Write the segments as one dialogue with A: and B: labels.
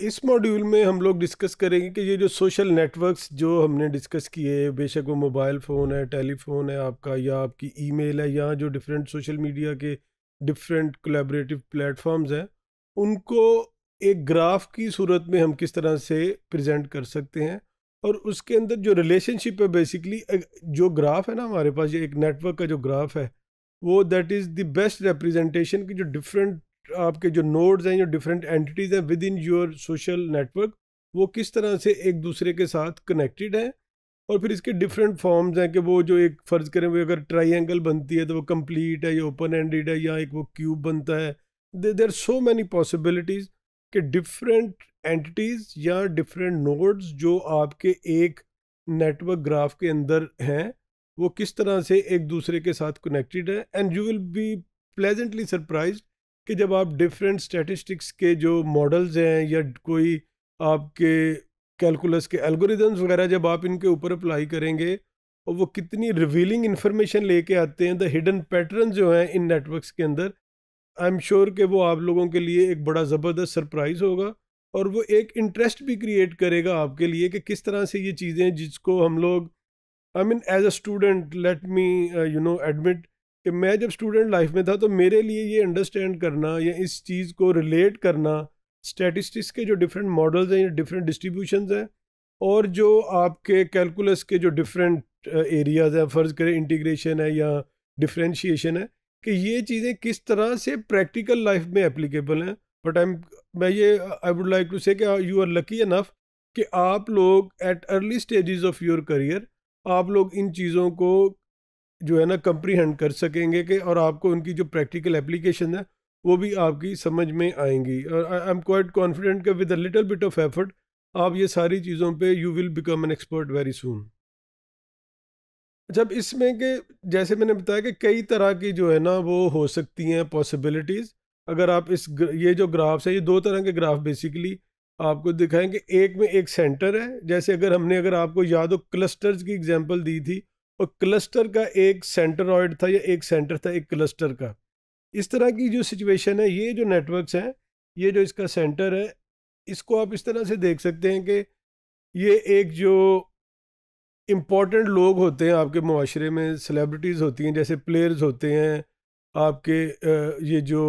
A: इस मॉड्यूल में हम लोग डिस्कस करेंगे कि ये जो सोशल नेटवर्क्स जो हमने डिस्कस किए बेशक वो मोबाइल फ़ोन है, टेलीफोन है आपका, या आपकी ईमेल है, या जो डिफरेंट सोशल मीडिया के डिफरेंट कोलेबरेटिव प्लेटफॉर्म्स हैं, उनको एक ग्राफ की सूरत में हम किस तरह से प्रेजेंट कर सकते हैं और उसके अंदर जो रिलेशनशिप है बेसिकली जो ग्राफ है ना हमारे पास, ये एक नेटवर्क का जो ग्राफ है, वो that is the best representation की जो डिफरेंट आपके जो नोड्स हैं, जो डिफरेंट एंटिटीज़ हैं within your social network वो किस तरह से एक दूसरे के साथ कनेक्टेड हैं? और फिर इसके डिफरेंट फॉर्म्स हैं कि वो जो एक फ़र्ज़ करें, वो अगर ट्राइंगल बनती है तो वो कंप्लीट है या ओपन एंडेड है या एक वो क्यूब बनता है। There are so many possibilities कि डिफरेंट एंटिटीज़ या डिफरेंट नोड्स जो आपके एक नेटवर्क ग्राफ के अंदर हैं, वो किस तरह से एक दूसरे के साथ कनेक्टेड है? And you will be pleasantly surprise कि जब आप डिफरेंट स्टैटिस्टिक्स के जो मॉडल्स हैं या कोई आपके कैलकुलस के एल्गोरिदम्स वगैरह जब आप इनके ऊपर अप्लाई करेंगे, और वो कितनी रिवीलिंग इन्फॉर्मेशन लेके आते हैं द हिडन पैटर्न जो हैं इन नेटवर्क्स के अंदर आई एम श्योर कि वो आप लोगों के लिए एक बड़ा ज़बरदस्त सरप्राइज़ होगा। और वो एक इंटरेस्ट भी क्रिएट करेगा आपके लिए कि किस तरह से ये चीज़ें जिसको हम लोग I mean as a student let me you know admit कि मैं जब स्टूडेंट लाइफ में था तो मेरे लिए ये अंडरस्टैंड करना या इस चीज़ को रिलेट करना स्टैटिस्टिक्स के जो डिफरेंट मॉडल्स हैं या डिफरेंट डिस्ट्रीब्यूशन हैं, और जो आपके कैलकुलस के जो डिफरेंट एरियाज़ हैं, फ़र्ज़ करें इंटीग्रेशन है या डिफ्रेंशिएशन है, कि ये चीज़ें किस तरह से प्रैक्टिकल लाइफ में एप्लीकेबल हैं। बट आई मैं ये I would like to say you are lucky enough कि आप लोग at early stages of your career आप लोग इन चीज़ों को जो है ना कंप्रीहेंड कर सकेंगे कि और आपको उनकी जो प्रैक्टिकल एप्लीकेशन है, वो भी आपकी समझ में आएँगी। और आई एम क्वाइट कॉन्फिडेंट कि with a little bit of effort आप ये सारी चीज़ों पे you will become an expert very soon जब इसमें के, जैसे मैंने बताया कि कई तरह की जो है ना, वो हो सकती हैं पॉसिबिलिटीज़ अगर आप इस ये जो ग्राफ्स है, ये दो तरह के ग्राफ बेसिकली आपको दिखाएँगे एक में एक सेंटर है। जैसे अगर हमने, अगर आपको याद हो क्लस्टर्स की एग्जांपल दी थी और क्लस्टर का एक सेंटरॉयड था या एक सेंटर था, एक क्लस्टर का। इस तरह की जो सिचुएशन है, ये जो नेटवर्क्स हैं, ये जो इसका सेंटर है, इसको आप इस तरह से देख सकते हैं कि ये एक जो इंपॉर्टेंट लोग होते हैं, आपके माशरे में सेलिब्रिटीज़ होती हैं, जैसे प्लेयर्स होते हैं, आपके ये जो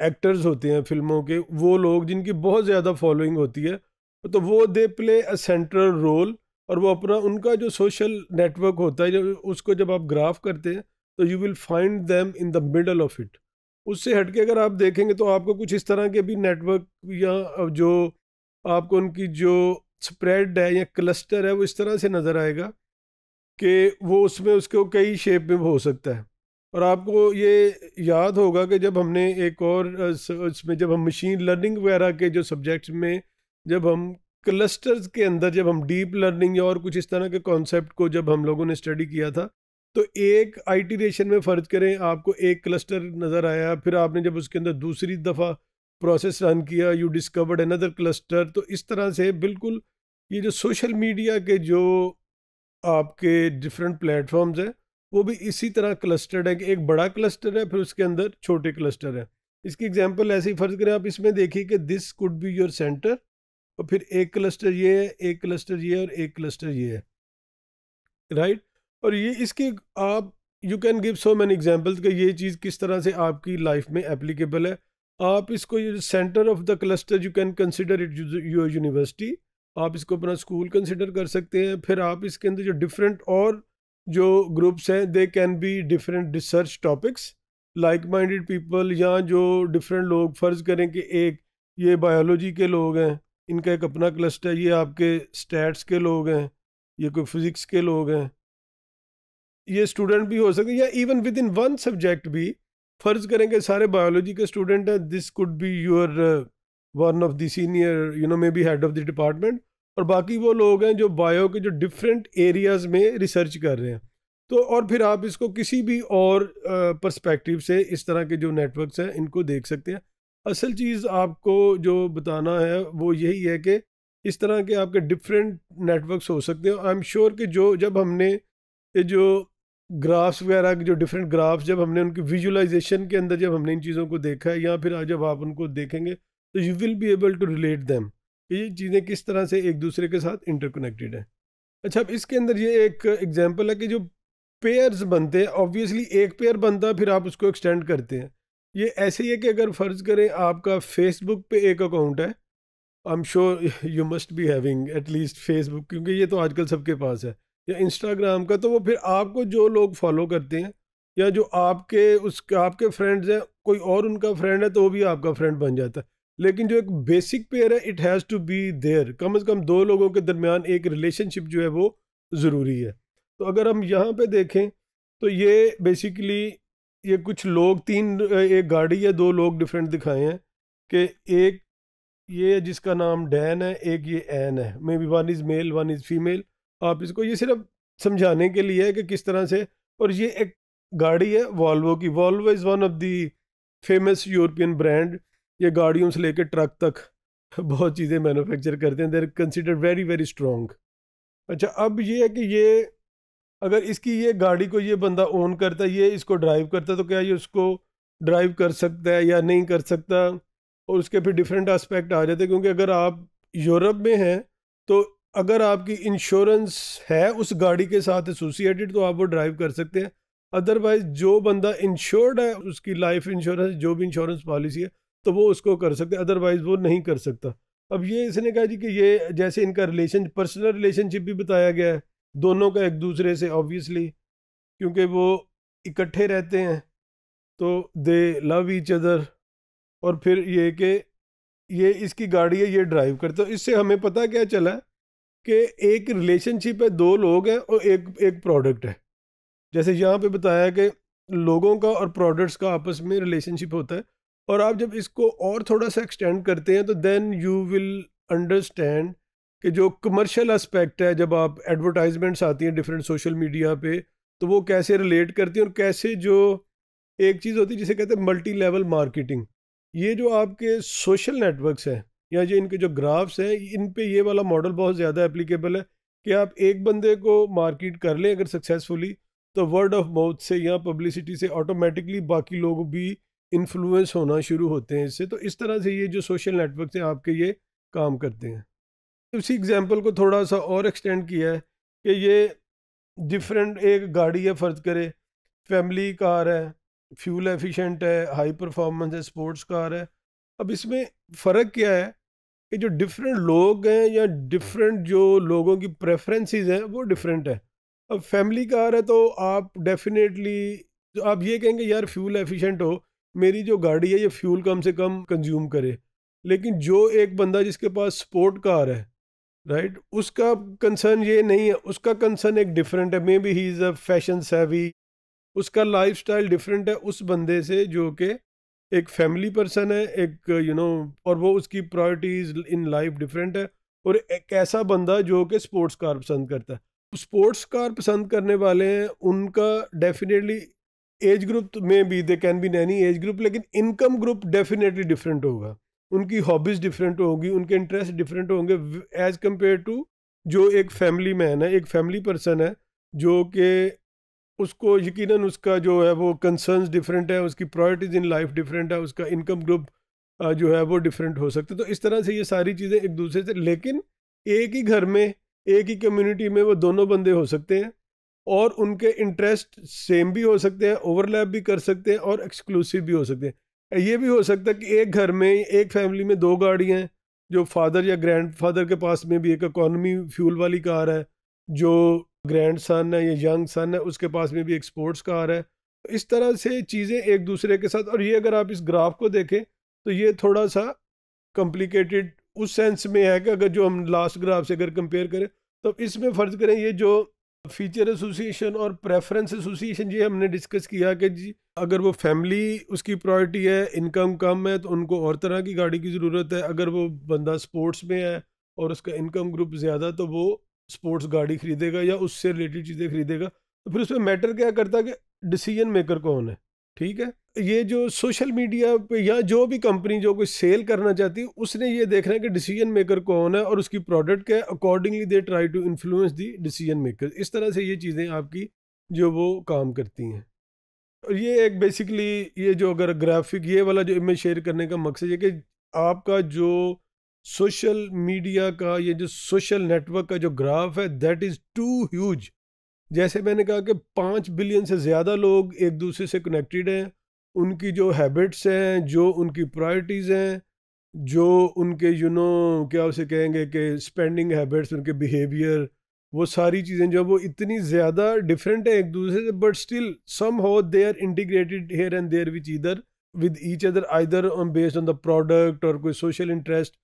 A: एक्टर्स होते हैं फ़िल्मों के, वो लोग जिनकी बहुत ज़्यादा फॉलोइंग होती है तो वो they play a central role और वो अपना, उनका जो सोशल नेटवर्क होता है, जब उसको जब आप ग्राफ करते हैं तो you will find them in the middle of it उससे हटके अगर आप देखेंगे तो आपको कुछ इस तरह के भी नेटवर्क या जो आपको उनकी जो स्प्रेड है या क्लस्टर है, वो इस तरह से नज़र आएगा कि वो उसमें, उसको कई शेप में हो सकता है। और आपको ये याद होगा कि जब हमने एक और इसमें जब हम मशीन लर्निंग वगैरह के जो सब्जेक्ट्स में, जब हम क्लस्टर्स के अंदर जब हम डीप लर्निंग या और कुछ इस तरह के कॉन्सेप्ट को जब हम लोगों ने स्टडी किया था तो एक आइटीरेशन में फ़र्ज़ करें आपको एक क्लस्टर नज़र आया, फिर आपने जब उसके अंदर दूसरी दफ़ा प्रोसेस रन किया यू डिस्कवर्ड अनदर क्लस्टर तो इस तरह से बिल्कुल ये जो सोशल मीडिया के जो आपके डिफरेंट प्लेटफॉर्म्स हैं, वो भी इसी तरह क्लस्टर्ड है कि एक बड़ा क्लस्टर है, फिर उसके अंदर छोटे क्लस्टर हैं। इसकी एग्जांपल ऐसे ही फ़र्ज़ करें, आप इसमें देखिए कि this could be your centre और फिर एक क्लस्टर ये है एक क्लस्टर ये और एक क्लस्टर ये। है राइट? और ये इसके आप you can give so many examples कि ये चीज़ किस तरह से आपकी लाइफ में एप्लीकेबल है। आप इसको centre of the cluster you can consider it your university आप इसको अपना स्कूल कंसिडर कर सकते हैं। फिर आप इसके अंदर जो डिफरेंट और जो ग्रुप्स हैं they can be different research topics like minded people या जो डिफरेंट लोग, फ़र्ज़ करें कि एक ये बायोलॉजी के लोग हैं। इनका एक अपना क्लस्टर ये आपके स्टैट्स के लोग हैं, ये कोई फिज़िक्स के लोग हैं। ये स्टूडेंट भी हो सके या even within one subject भी फ़र्ज़ करेंगे सारे बायोलॉजी के स्टूडेंट हैं this could be your one of the senior you know maybe head of the department और बाकी वो लोग हैं जो बायो के जो डिफरेंट एरियाज़ में रिसर्च कर रहे हैं। तो और फिर आप इसको किसी भी और पर्सपेक्टिव से इस तरह के जो नेटवर्क्स हैं, इनको देख सकते हैं। असल चीज़ आपको जो बताना है, वो यही है कि इस तरह के आपके डिफरेंट नेटवर्क्स हो सकते हैं। आई एम श्योर कि जो जब हमने ये जो ग्राफ्स वगैरह के जो डिफरेंट ग्राफ्स जब हमने उनकी विजुलाइजेशन के अंदर जब हमने इन चीज़ों को देखा है या फिर आज जब आप उनको देखेंगे तो you will be able to relate them ये चीज़ें किस तरह से एक दूसरे के साथ इंटरकनेक्टेड हैं। अच्छा अब इसके अंदर ये एक एग्ज़ाम्पल है कि जो पेयर्स बनते हैं ऑब्वियसली एक पेयर बनता है, फिर आप उसको एक्सटेंड करते हैं। ये ऐसे ही है कि अगर फ़र्ज़ करें आपका फेसबुक पे एक अकाउंट है I am sure you must be having at least Facebook क्योंकि ये तो आजकल सबके पास है, या इंस्टाग्राम का तो वो फिर आपको जो लोग फॉलो करते हैं, या जो आपके उस, आपके फ्रेंड्स हैं, कोई और उनका फ्रेंड है तो वो भी आपका फ्रेंड बन जाता है। लेकिन जो एक बेसिक पेयर है it has to be there कम अज़ कम दो लोगों के दरमियान एक रिलेशनशिप जो है, वो ज़रूरी है। तो अगर हम यहाँ पे देखें तो ये बेसिकली ये कुछ लोग, तीन एक गाड़ी या दो लोग डिफरेंट दिखाए हैं कि एक ये जिसका नाम डैन है, एक ये एन है। Maybe one is male one is female आप इसको, ये सिर्फ़ समझाने के लिए है कि किस तरह से, और ये एक गाड़ी है वॉल्वो की। Volvo is one of the famous European brand ये गाड़ियों से लेकर ट्रक तक बहुत चीज़ें मैन्युफैक्चर करते हैं। They're consider very very strong अच्छा अब ये है कि ये अगर इसकी ये गाड़ी को ये बंदा ओन करता ये इसको ड्राइव करता तो क्या ये उसको ड्राइव कर सकता है या नहीं कर सकता? और उसके फिर डिफरेंट आस्पेक्ट आ जाते क्योंकि अगर आप यूरोप में हैं तो अगर आपकी इंश्योरेंस है उस गाड़ी के साथ एसोसिएटेड तो आप वो ड्राइव कर सकते हैं। अदरवाइज़ जो बंदा इंश्योर्ड है, उसकी लाइफ इंश्योरेंस जो भी इंश्योरेंस पॉलिसी है तो वो उसको कर सकते हैं अदरवाइज़ वो नहीं कर सकता। अब ये इसने कहा जी कि ये जैसे इनका रिलेशन पर्सनल रिलेशनशिप भी बताया गया है। दोनों का एक दूसरे से ऑब्वियसली क्योंकि वो इकट्ठे रहते हैं तो दे लव ईच अदर और फिर ये कि ये इसकी गाड़ी है, ये ड्राइव करते तो इससे हमें पता क्या चला कि एक रिलेशनशिप है, दो लोग हैं और एक एक प्रोडक्ट है। जैसे यहाँ पे बताया कि लोगों का और प्रोडक्ट्स का आपस में रिलेशनशिप होता है, और आप जब इसको और थोड़ा सा एक्सटेंड करते हैं तो देन यू विल अंडरस्टैंड कि जो कमर्शियल एस्पेक्ट है, जब आप एडवर्टाइजमेंट्स आती हैं डिफरेंट सोशल मीडिया पे तो वो कैसे रिलेट करती हैं और कैसे जो एक चीज़ होती है, जिसे कहते हैं मल्टी लेवल मार्केटिंग ये जो आपके सोशल नेटवर्क्स हैं, या जो इनके जो ग्राफ्स हैं, इन पे ये वाला मॉडल बहुत ज़्यादा एप्लीकेबल है कि आप एक बंदे को मार्केट कर लें अगर सक्सेसफुली तो वर्ड ऑफ़ माउथ से या पब्लिसिटी से ऑटोमेटिकली बाकी लोग भी इन्फ्लुएंस होना शुरू होते हैं इससे। तो इस तरह से ये जो सोशल नेटवर्क हैं, आपके ये काम करते हैं। उसी एग्जांपल को थोड़ा सा और एक्सटेंड किया है कि ये डिफरेंट एक गाड़ी है, फ़र्ज़ करे फैमिली कार है फ्यूल एफिशिएंट है हाई परफॉर्मेंस है स्पोर्ट्स कार है। अब इसमें फ़र्क क्या है कि जो डिफरेंट लोग हैं या डिफरेंट जो लोगों की प्रेफरेंसेस हैं, वो डिफरेंट है। अब फैमिली कार है तो आप डेफिनेटली तो आप ये कहेंगे, यार फ्यूल एफिशिएंट हो, मेरी जो गाड़ी है, ये फ्यूल कम से कम कंज्यूम करे। लेकिन जो एक बंदा जिसके पास स्पोर्ट कार है राइट right? उसका कंसर्न ये नहीं है। उसका कंसर्न एक डिफरेंट है। Maybe he is a fashion savvy उसका लाइफ स्टाइल डिफरेंट है उस बंदे से जो कि एक फैमिली पर्सन है एक यू you नो know, और वो उसकी प्रायोरिटीज इन लाइफ डिफरेंट है। और एक ऐसा बंदा जो कि स्पोर्ट्स कार पसंद करता है। स्पोर्ट्स कार पसंद करने वाले हैं उनका डेफिनेटली एज ग्रुप में भी they can be nanny age group लेकिन इनकम ग्रुप डेफिनेटली डिफरेंट होगा। उनकी हॉबीज़ डिफरेंट होगी, उनके इंटरेस्ट डिफरेंट होंगे एज़ कंपेयर टू जो एक फैमिली मैन है, एक फैमिली पर्सन है, जो कि उसको यकीनन उसका जो है वो कंसर्न्स डिफरेंट है, उसकी प्रायोरिटीज़ इन लाइफ डिफरेंट है, उसका इनकम ग्रुप जो है वो डिफरेंट हो सकते तो इस तरह से ये सारी चीज़ें एक दूसरे से, लेकिन एक ही घर में, एक ही कम्युनिटी में वो दोनों बंदे हो सकते हैं और उनके इंटरेस्ट सेम भी हो सकते हैं ओवरलैप भी कर सकते हैं और एक्सक्लूसिव भी हो सकते हैं। ये भी हो सकता है कि एक घर में, एक फैमिली में दो गाड़ियाँ हैं, जो फादर या ग्रैंड फादर के पास में भी एक इकॉनमी फ्यूल वाली कार है, जो ग्रैंड सन है या यंग सन है, उसके पास में भी एक स्पोर्ट्स कार है। इस तरह से चीज़ें एक दूसरे के साथ, और ये अगर आप इस ग्राफ को देखें तो ये थोड़ा सा कॉम्प्लिकेटेड उस सेंस में है कि अगर जो हम लास्ट ग्राफ से अगर कंपेयर करें तो इसमें फ़र्ज़ करें, ये जो फीचर एसोसिएशन और प्रेफरेंस एसोसिएशन ये हमने डिस्कस किया कि जी, अगर वो फैमिली उसकी प्रायोरिटी है इनकम कम है तो उनको और तरह की गाड़ी की ज़रूरत है। अगर वो बंदा स्पोर्ट्स में है और उसका इनकम ग्रुप ज़्यादा तो वो स्पोर्ट्स गाड़ी खरीदेगा या उससे रिलेटेड चीज़ें खरीदेगा। तो फिर उसमें मैटर क्या करता है कि डिसीज़न मेकर कौन है? ठीक है? ये जो सोशल मीडिया पे या जो भी कंपनी जो कोई सेल करना चाहती है, उसने ये देखना है कि डिसीज़न मेकर कौन है और उसकी प्रोडक्ट है accordingly they try to influence the decision maker इस तरह से ये चीज़ें आपकी जो वो काम करती हैं। और ये एक बेसिकली ये जो अगर ग्राफिक ये वाला जो इमेज शेयर करने का मकसद है कि आपका जो सोशल मीडिया का, ये जो सोशल नेटवर्क का जो ग्राफ है दैट इज़ टू ह्यूज जैसे मैंने कहा कि पाँच बिलियन से ज़्यादा लोग एक दूसरे से कनेक्टेड हैं उनकी जो हैबिट्स हैं, जो उनकी प्रायोरिटीज़ हैं, जो उनके, यू नो, क्या उसे कहेंगे कि स्पेंडिंग हैबिट्स, उनके बिहेवियर, वो सारी चीज़ें जो वो इतनी ज़्यादा डिफरेंट है एक दूसरे से but still somehow they are integrated here and there which इधर with each other either on based on the product और कोई सोशल इंटरेस्ट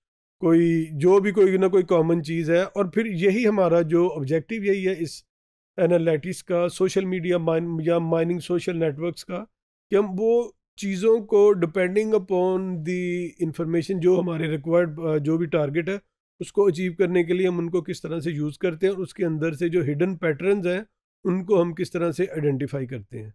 A: कोई, जो भी कोई ना, कोई कॉमन चीज़ है। और फिर यही हमारा जो ऑब्जेक्टिव यही है इस एनालिटिक्स का सोशल मीडिया माइन या माइनिंग सोशल नेटवर्क्स का। कि हम वो चीज़ों को डिपेंडिंग अपॉन दी इंफॉर्मेशन जो हमारे रिक्वायर्ड जो भी टारगेट है, उसको अचीव करने के लिए हम उनको किस तरह से यूज़ करते हैं और उसके अंदर से जो हिडन पैटर्न्स हैं, उनको हम किस तरह से आइडेंटिफाई करते हैं।